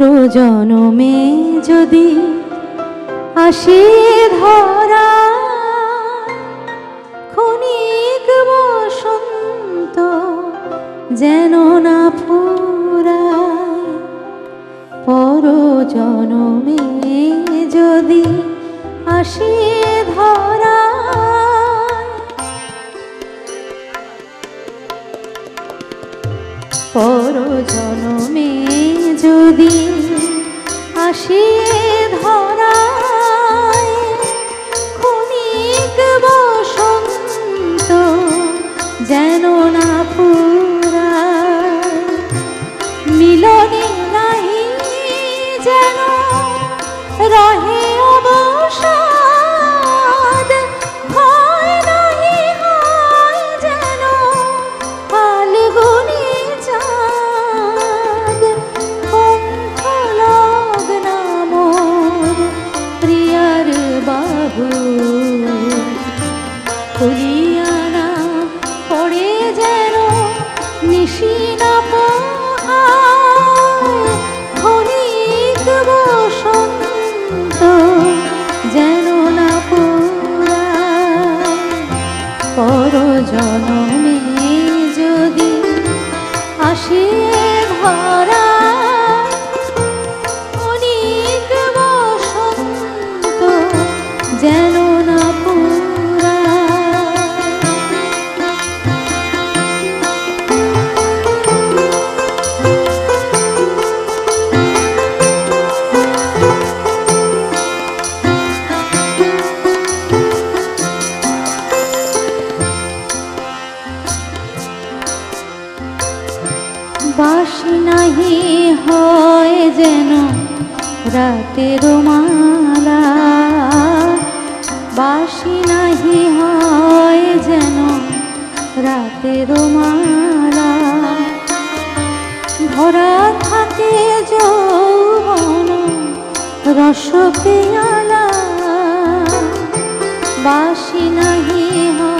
পর জনমে যদি আসে ধরা, ক্ষণিক বসন্ত যেন না ফুরায়। পর জনমে যদি আসে ধরা পর জনমে যদি আসিয়ে ধরা পর হয় যেন রাতের মালা? বাসি নাহি হয় যেন রাতের মালা। ভরা থাকে যৌবন রস পেয়ালা বাসি নাহি হয়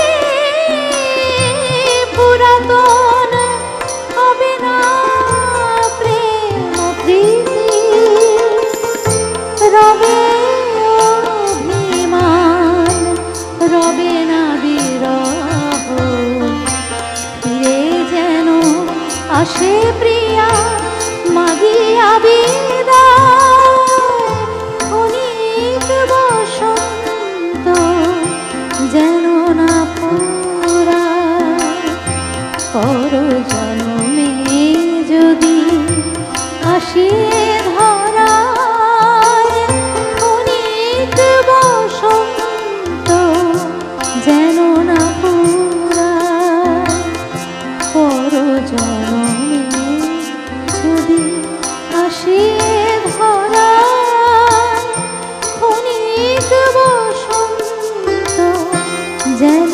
আসে মাগিয়া বিদায়। অনেক বসন্ত যেন না পুরায়। পর জন্মে যদি আসে আসে ধরা। ক্ষণিক বসন্ত যেন